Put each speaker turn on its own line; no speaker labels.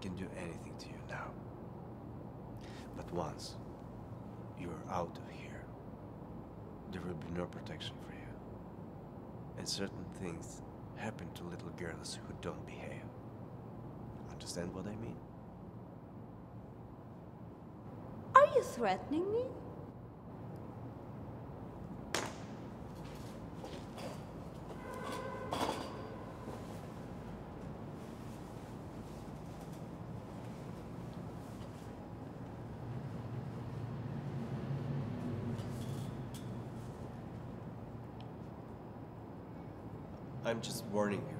can do anything to you now. But once you're out of here, there will be no protection for you. And certain things happen to little girls who don't behave. Understand what I mean?
Are you threatening me?
I'm just warning you.